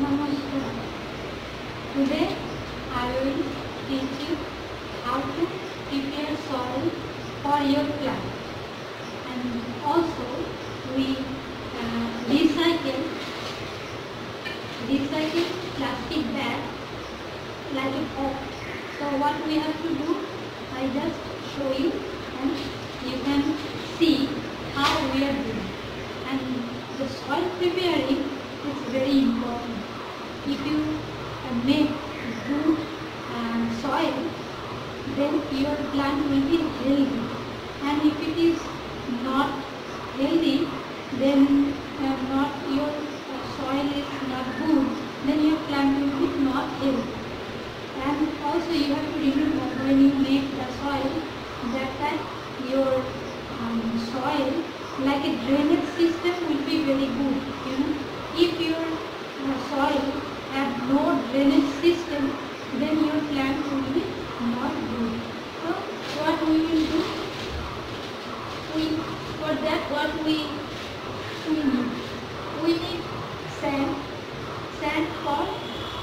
Namaskar. Today I will teach you how to prepare soil for your plant and also we uh, recycle recycle plastic bag like a pot. So what we have to do I just show you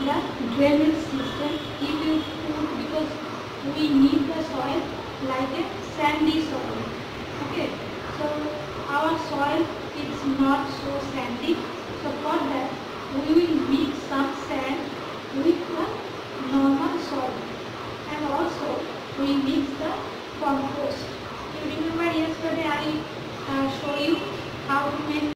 the drainage system. It is good because we need the soil like a sandy soil. Okay, so our soil is not so sandy. So for that, we will mix some sand with the normal soil. And also, we mix the compost. You remember yesterday I uh, show you how to make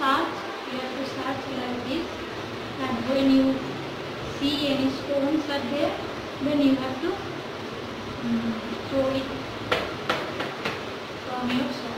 start you have to start like this and when you see any stones are there then you have to um, throw it from your side.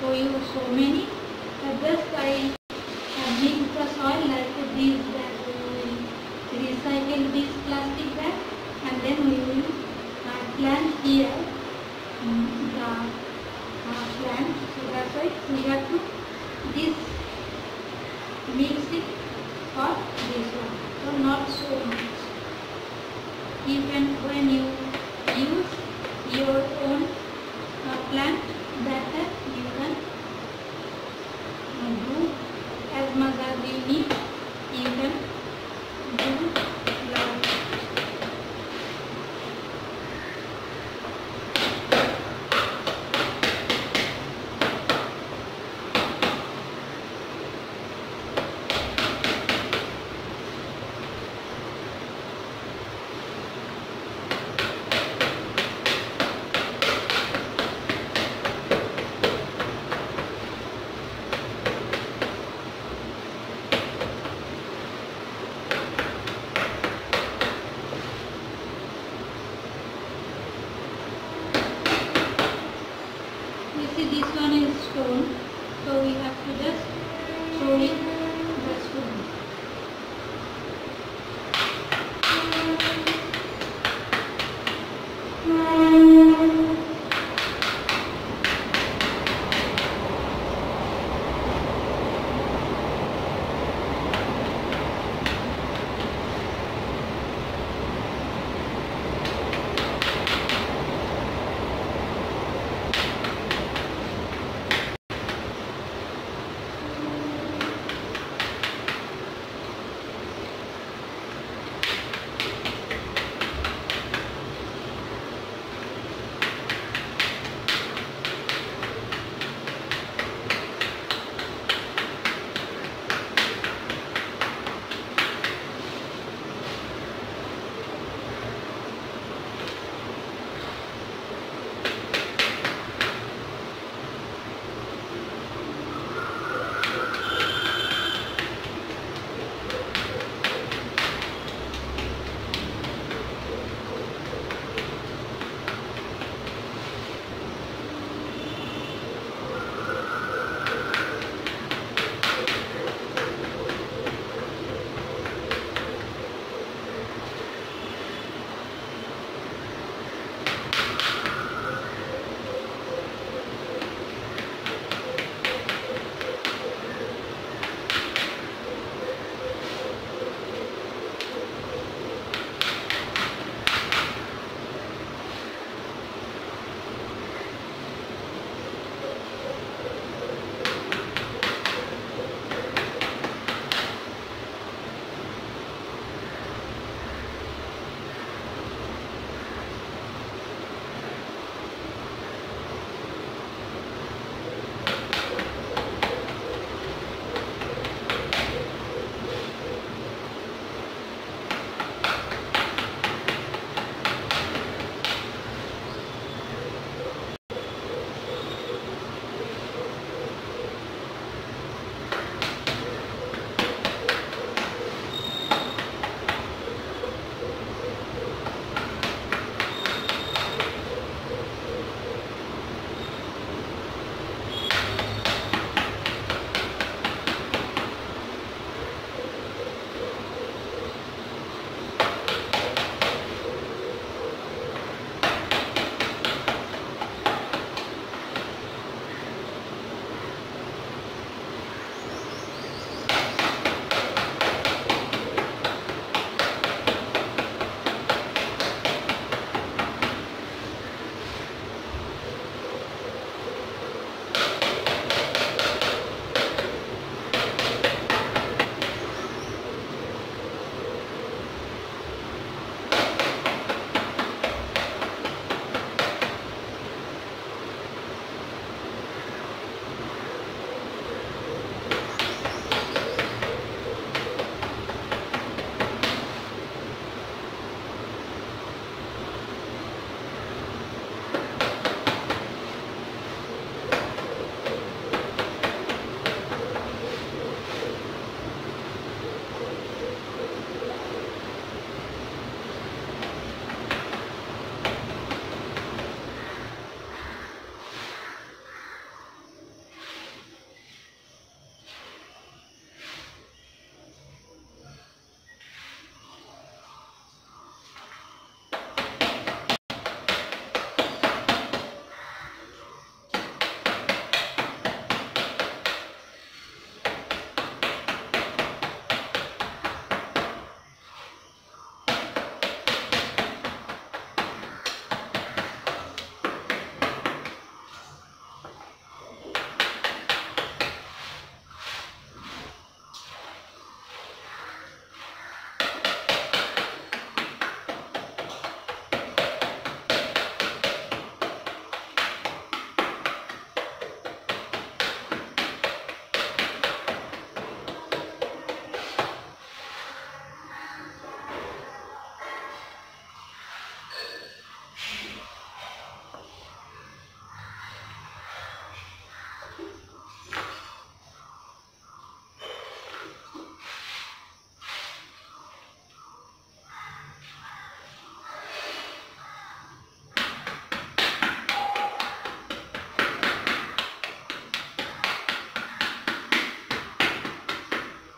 show you so many. But just I uh, make the soil like this, that we recycle this plastic bag and then we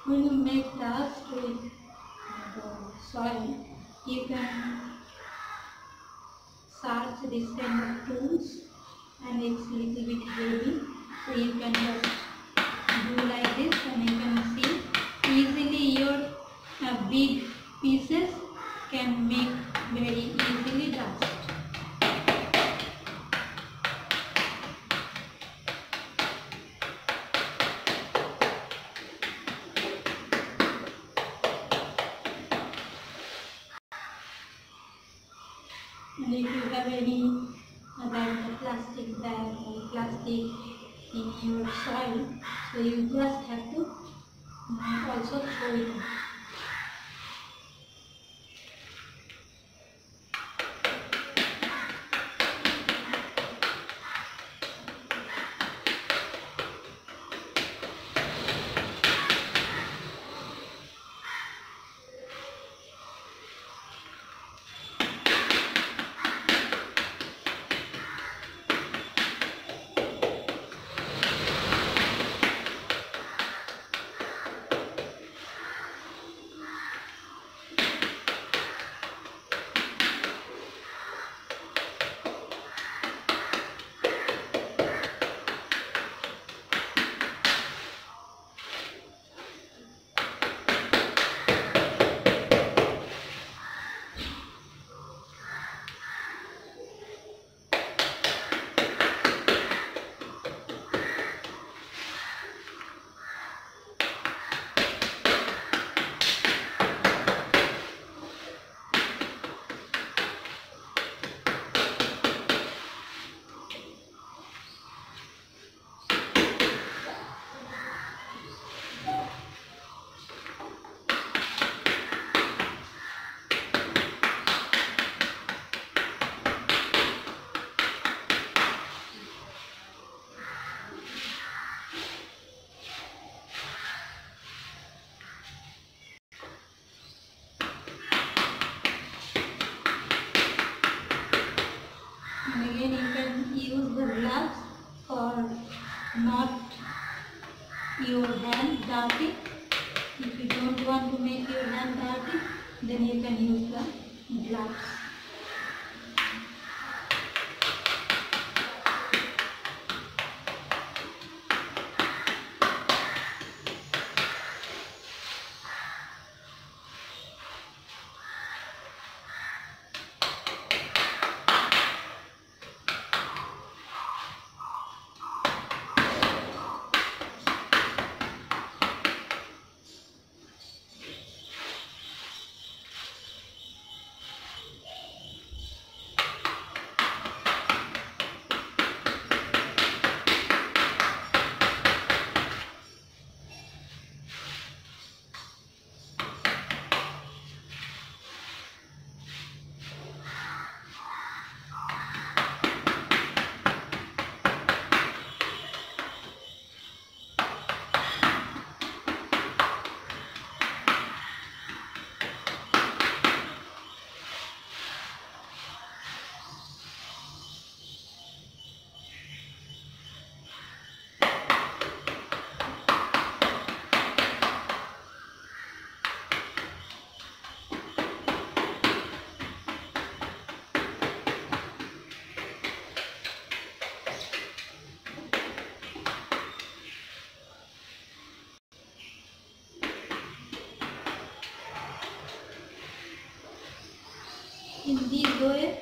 When you make dust with the soil, you can search this kind of tools and it's little bit heavy. So you can just do like this and you can see easily your uh, big Dumping. 第一个。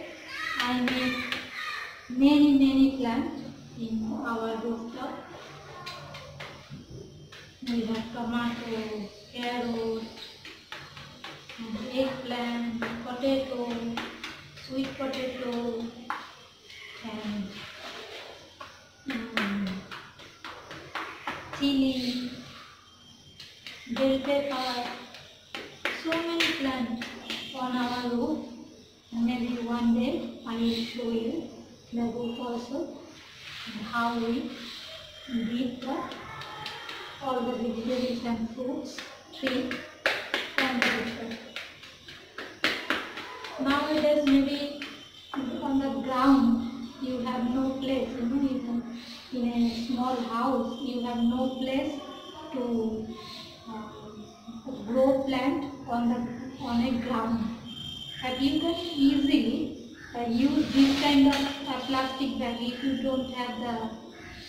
Plastic bag if you don't have the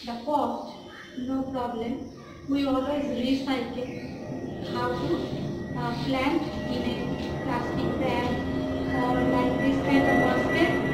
the pot. No problem. We always recycle how to uh, plant in a plastic bag or like this kind of basket.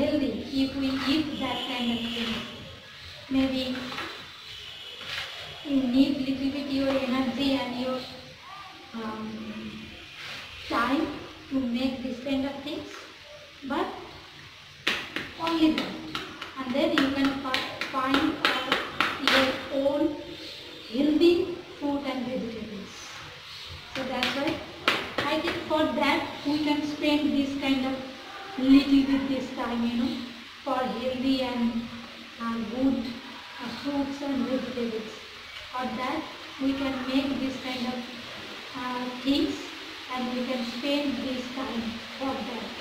Healthy if we eat that kind of thing. Maybe you need little bit your energy and your um, time to make this kind of things, but only that. And then you can find your own healthy fruit and vegetables. So that's why I think for that we can spend this kind of little bit this time, you know, for healthy and good uh, fruits and vegetables. For that we can make this kind of uh, things and we can spend this time for that.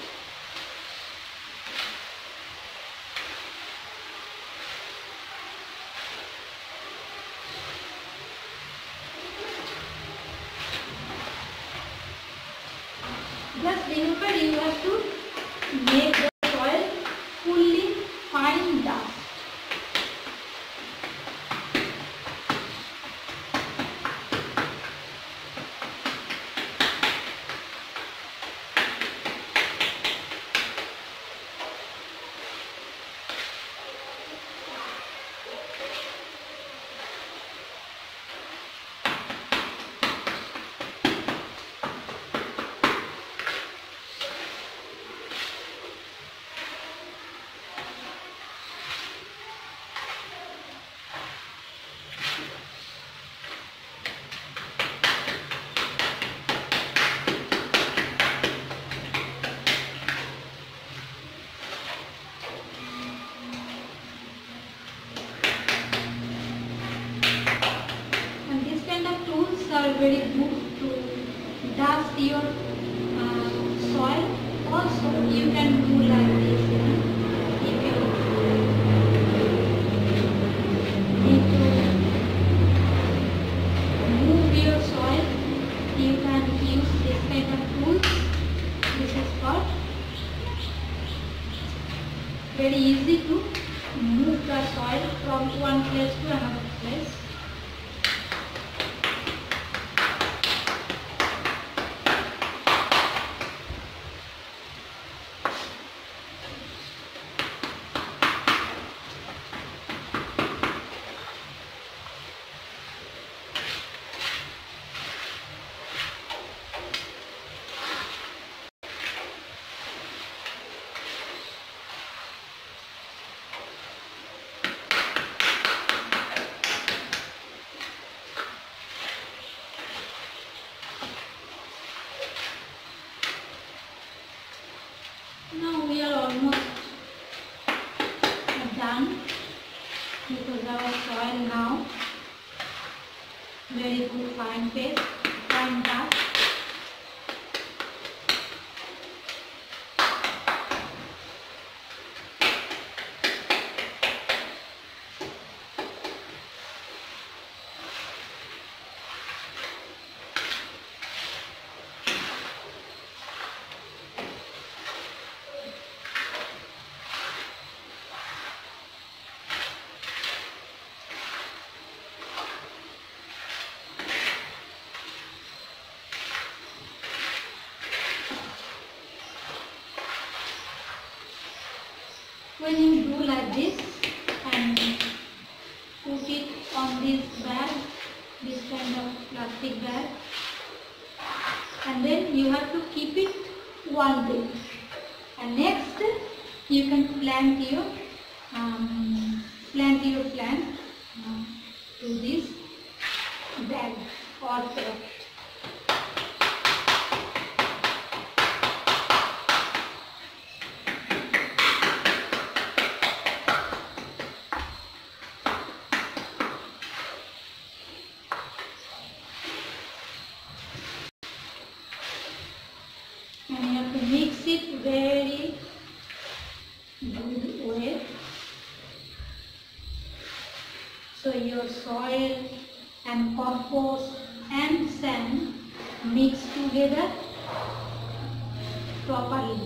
When you do like this and put it on this bag, this kind of plastic bag, and then you have to keep it one day. And next, you can plant your um, plant your plant uh, to this bag or pot. and you have to mix it very good way so your soil and compost and sand mixed together properly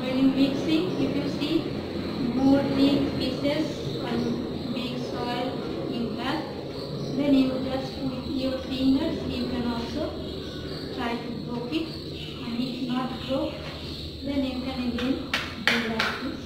when you mixing if you see more big pieces and big soil you have then you just with your fingers you can also try to broke it. And if not broke then you can again do like this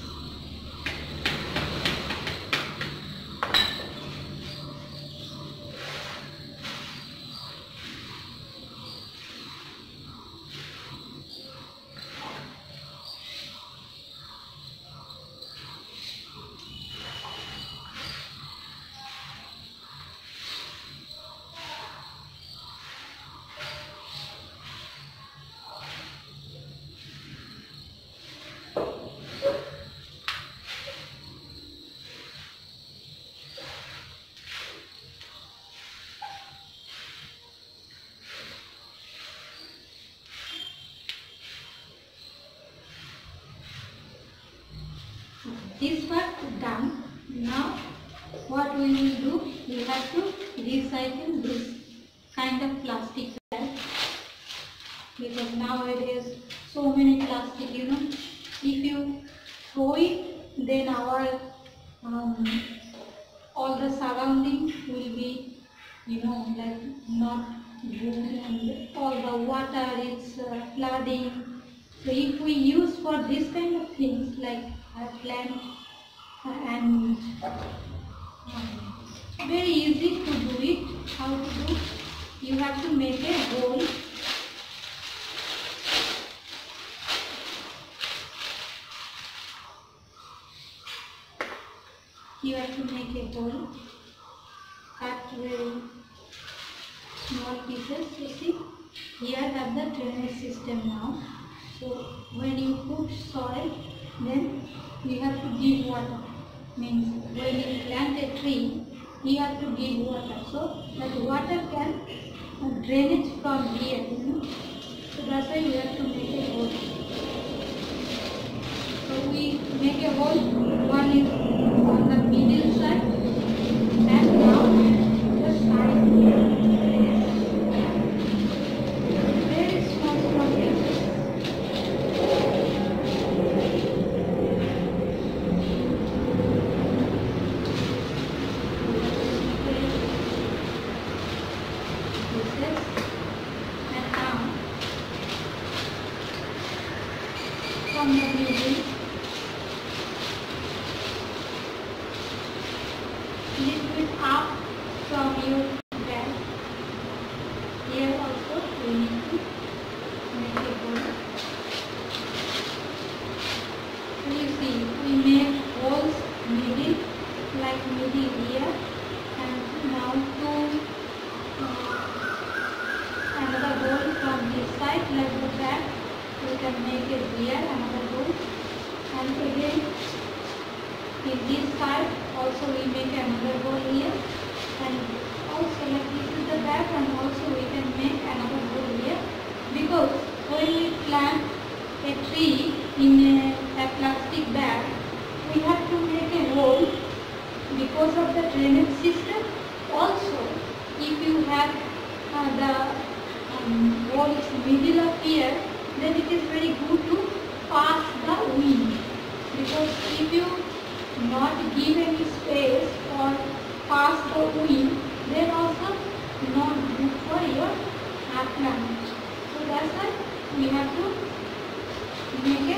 this part done now what we will do? We have to recycle this kind of plastic bag. Because nowadays so many plastic you know. If you throw it then our um, all the surrounding will be you know like not good and all the water is uh, flooding so if we use for this kind of things like plant uh, and um, very easy to do it how to do? You have to make a hole you have to make a hole cut very small pieces you see. Here have the drainage system now so when you put soil then you have to give water. Means when you plant a tree you have to give water. So that water can uh, drainage from here you know. So that's why you have to make a hole. So we make a hole one is on the middle side and now the side very small small pieces pieces and now from the ¿Y qué?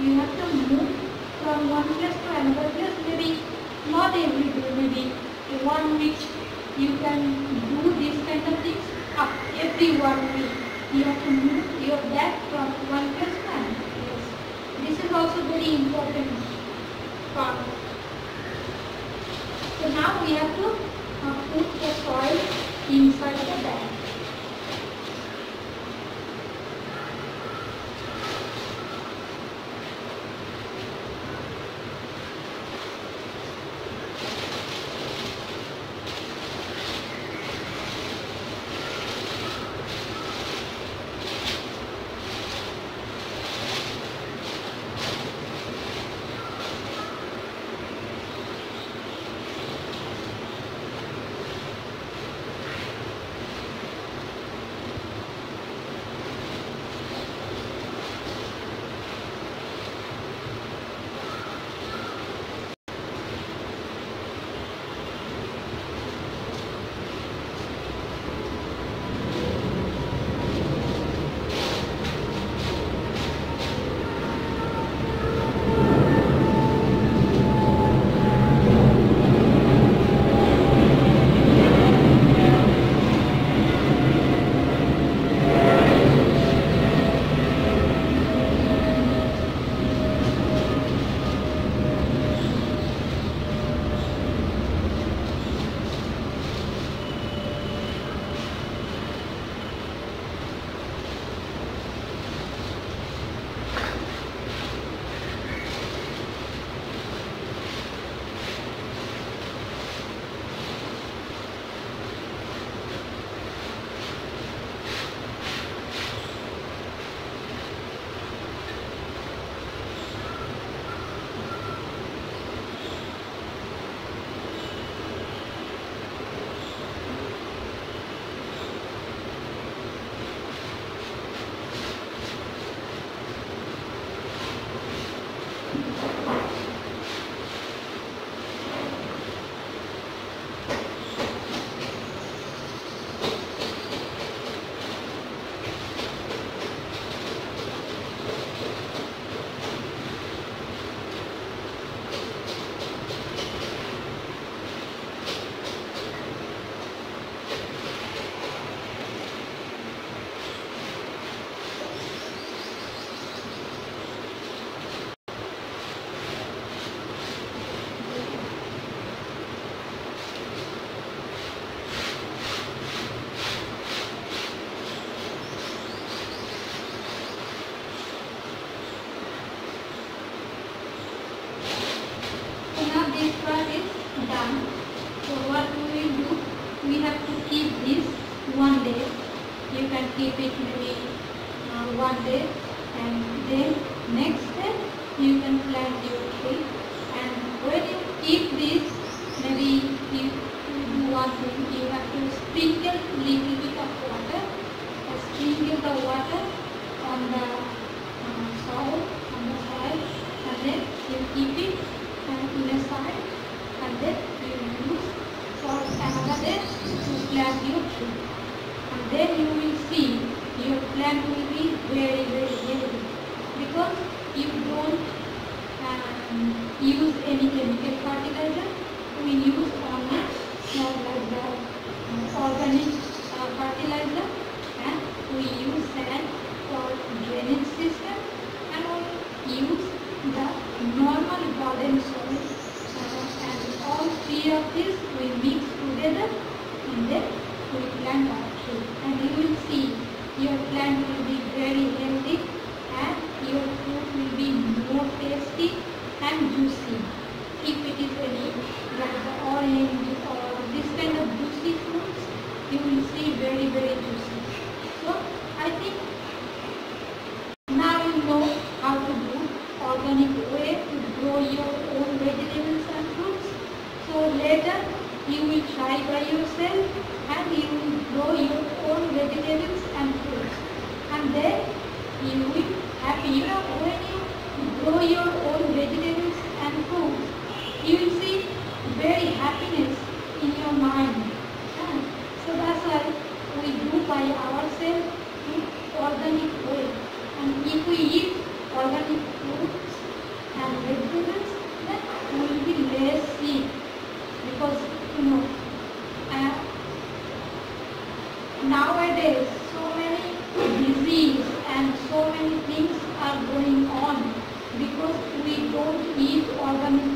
You have to move from one place to another place. Maybe not every day, maybe one week you can do these kind of things. Up every one week you have to move your back from one place to another place. This is also very important part. So now we have to uh, put the soil inside the bag. in you nowadays so many disease and so many things are going on because we don't eat organic